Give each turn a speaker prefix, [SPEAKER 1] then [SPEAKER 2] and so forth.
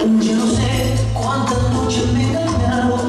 [SPEAKER 1] Yo no sé cuántas noches me engañaron.